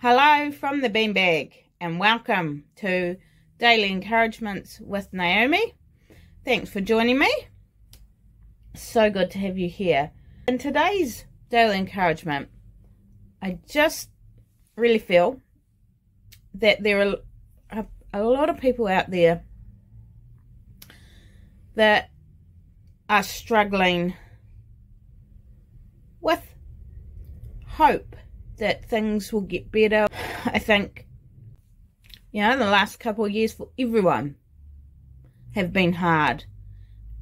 Hello from the beanbag and welcome to Daily Encouragements with Naomi. Thanks for joining me. So good to have you here. In today's daily encouragement, I just really feel that there are a, a lot of people out there that are struggling with hope that things will get better. I think, you know, the last couple of years for everyone have been hard.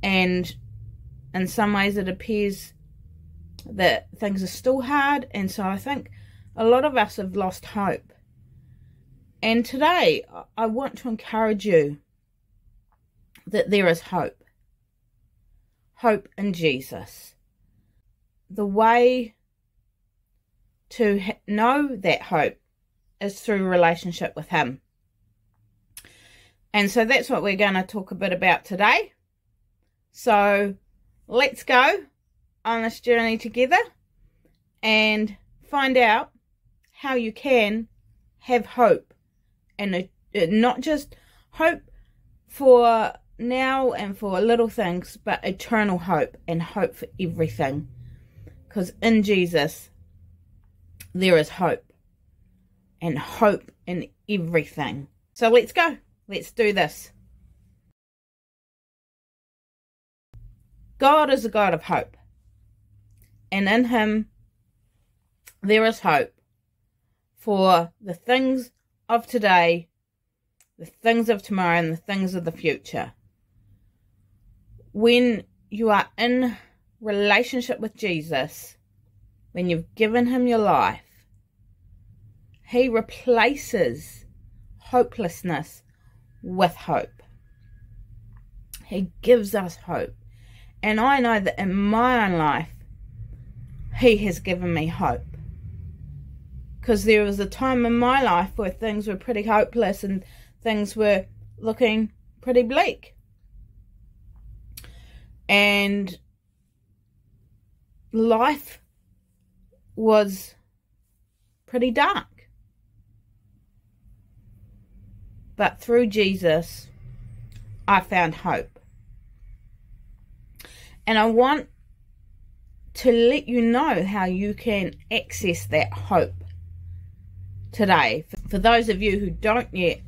And in some ways it appears that things are still hard. And so I think a lot of us have lost hope. And today I want to encourage you that there is hope. Hope in Jesus. The way to know that hope is through relationship with Him. And so that's what we're going to talk a bit about today. So let's go on this journey together and find out how you can have hope and not just hope for now and for little things, but eternal hope and hope for everything. Because in Jesus, there is hope and hope in everything. So let's go. Let's do this. God is a God of hope. And in Him, there is hope for the things of today, the things of tomorrow, and the things of the future. When you are in relationship with Jesus, when you've given Him your life, he replaces hopelessness with hope. He gives us hope. And I know that in my own life, He has given me hope. Because there was a time in my life where things were pretty hopeless and things were looking pretty bleak. And life was pretty dark. But through Jesus, I found hope. And I want to let you know how you can access that hope today. For those of you who don't yet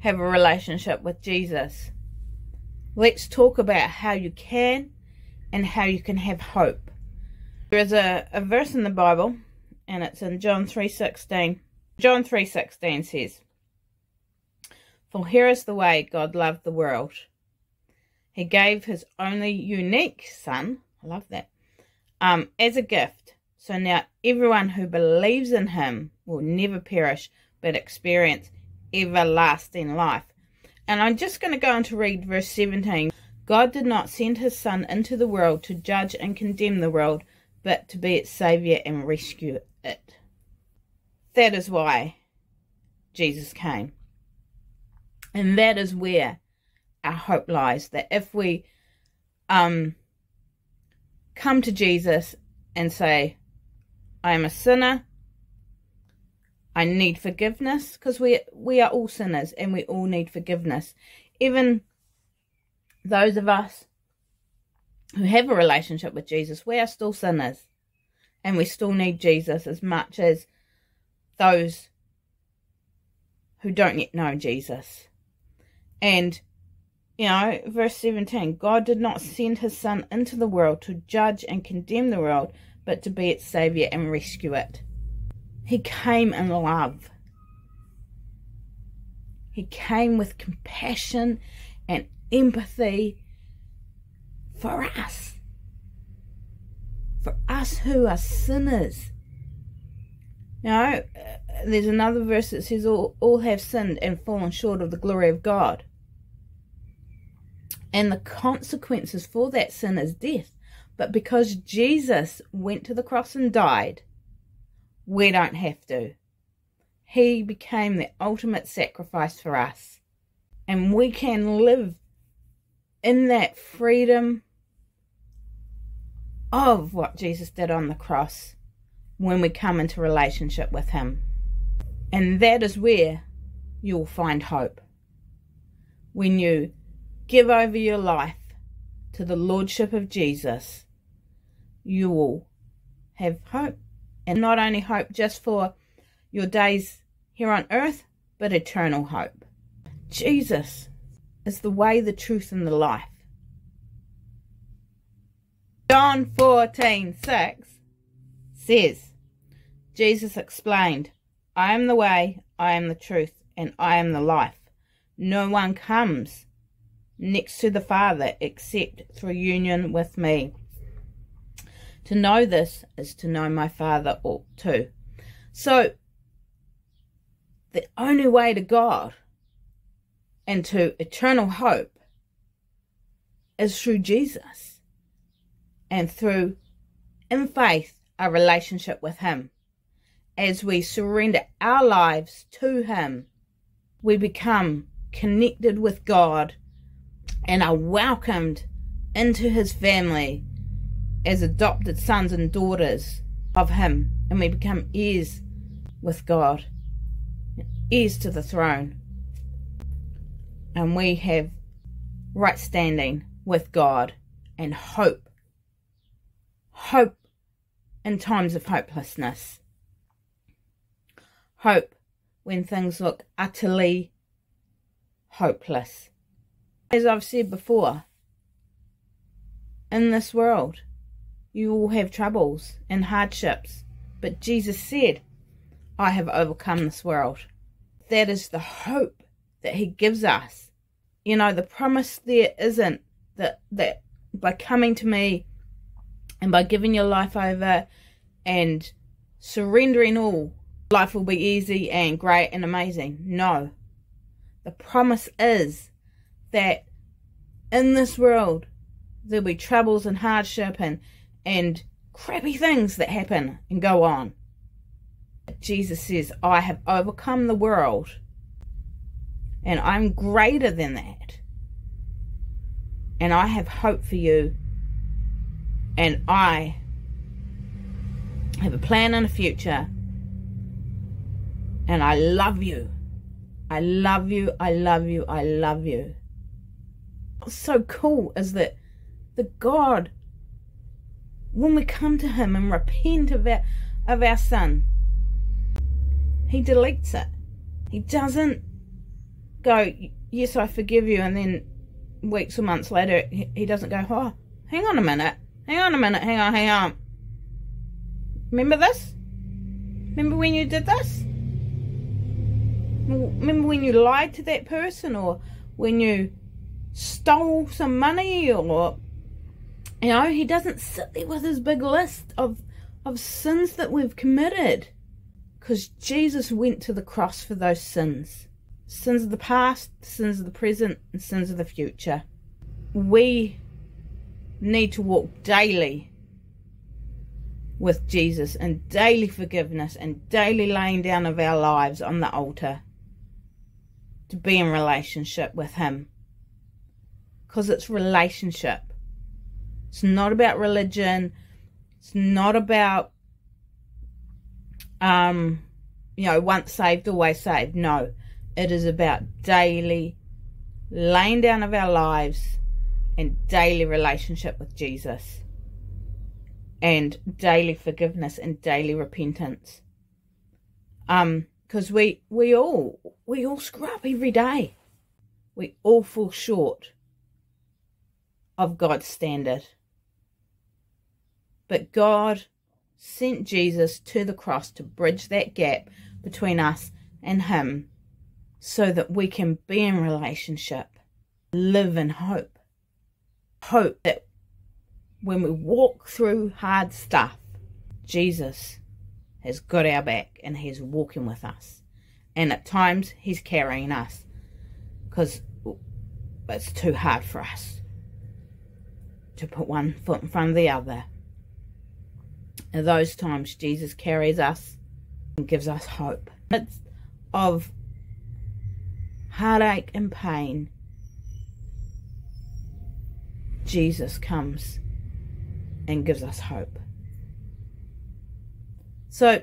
have a relationship with Jesus, let's talk about how you can and how you can have hope. There is a, a verse in the Bible, and it's in John 3.16. John 3.16 says, for here is the way God loved the world. He gave his only unique son, I love that, um, as a gift. So now everyone who believes in him will never perish but experience everlasting life. And I'm just going to go on to read verse 17. God did not send his son into the world to judge and condemn the world, but to be its saviour and rescue it. That is why Jesus came. And that is where our hope lies. That if we um, come to Jesus and say, I am a sinner, I need forgiveness, because we, we are all sinners and we all need forgiveness. Even those of us who have a relationship with Jesus, we are still sinners. And we still need Jesus as much as those who don't yet know Jesus. And, you know, verse 17 God did not send his Son into the world to judge and condemn the world, but to be its Saviour and rescue it. He came in love. He came with compassion and empathy for us. For us who are sinners. You know, uh, there's another verse that says, all, all have sinned and fallen short of the glory of God. And the consequences for that sin is death. But because Jesus went to the cross and died, we don't have to. He became the ultimate sacrifice for us. And we can live in that freedom of what Jesus did on the cross when we come into relationship with Him. And that is where you'll find hope. When you give over your life to the Lordship of Jesus, you will have hope. And not only hope just for your days here on earth, but eternal hope. Jesus is the way, the truth, and the life. John 14 6 says, Jesus explained, I am the way, I am the truth, and I am the life. No one comes next to the Father except through union with me. To know this is to know my Father too. So, the only way to God and to eternal hope is through Jesus and through, in faith, a relationship with Him. As we surrender our lives to Him, we become connected with God and are welcomed into His family as adopted sons and daughters of Him, and we become heirs with God, heirs to the throne. And we have right standing with God and hope. Hope in times of hopelessness. Hope when things look utterly hopeless. As I've said before, in this world, you will have troubles and hardships, but Jesus said, I have overcome this world. That is the hope that He gives us. You know, the promise there isn't that, that by coming to me and by giving your life over and surrendering all, life will be easy and great and amazing. No. The promise is that in this world there'll be troubles and hardship and, and crappy things that happen and go on. Jesus says, I have overcome the world and I'm greater than that. And I have hope for you and I have a plan and a future. And I love you. I love you. I love you. I love you. So cool is that the God, when we come to Him and repent of our, of our sin, He deletes it. He doesn't go, Yes, I forgive you, and then weeks or months later, He doesn't go, Oh, hang on a minute. Hang on a minute. Hang on, hang on. Remember this? Remember when you did this? Remember when you lied to that person or when you stole some money or you know, he doesn't sit there with his big list of of sins that we've committed. Because Jesus went to the cross for those sins. Sins of the past, sins of the present, and sins of the future. We need to walk daily with Jesus and daily forgiveness and daily laying down of our lives on the altar to be in relationship with Him. Because it's relationship. It's not about religion. It's not about, um, you know, once saved, always saved. No, it is about daily laying down of our lives and daily relationship with Jesus and daily forgiveness and daily repentance. Um, because we we all we all screw up every day. We all fall short of God's standard. But God sent Jesus to the cross to bridge that gap between us and Him so that we can be in relationship, live in hope. Hope that when we walk through hard stuff, Jesus has got our back and he's walking with us. And at times he's carrying us because it's too hard for us to put one foot in front of the other. Those times, Jesus carries us and gives us hope. It's of heartache and pain. Jesus comes and gives us hope. So,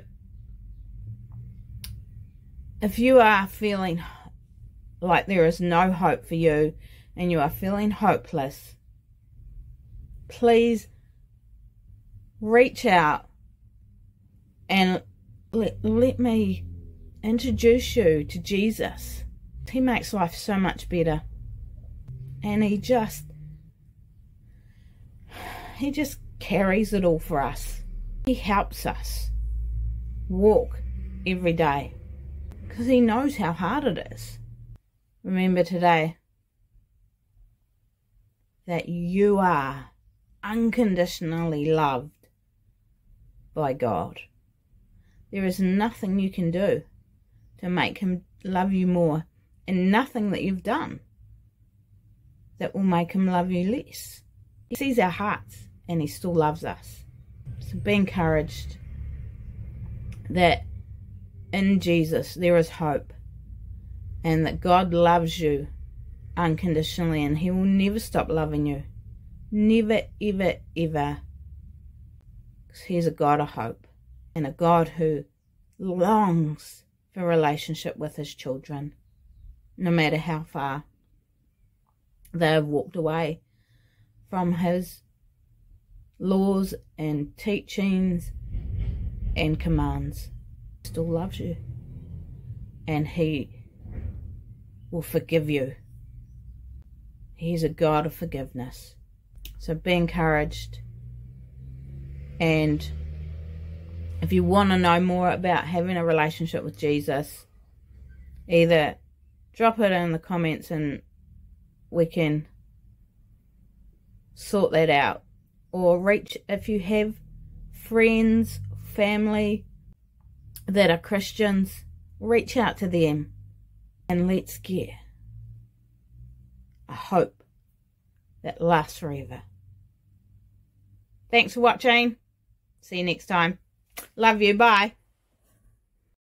if you are feeling like there is no hope for you and you are feeling hopeless, please reach out and let, let me introduce you to Jesus. He makes life so much better. And he just, he just carries it all for us. He helps us walk every day because he knows how hard it is. Remember today that you are unconditionally loved by God. There is nothing you can do to make him love you more and nothing that you've done that will make him love you less. He sees our hearts and he still loves us. So be encouraged that in Jesus there is hope and that God loves you unconditionally and he will never stop loving you. Never, ever, ever. He's a God of hope and a God who longs for relationship with his children, no matter how far they have walked away from his laws and teachings and commands He still loves you and he will forgive you. He's a God of forgiveness. So be encouraged. And if you want to know more about having a relationship with Jesus, either drop it in the comments and we can sort that out. Or reach if you have friends family that are Christians, reach out to them and let's get a hope that lasts forever. Thanks for watching. See you next time. Love you. Bye.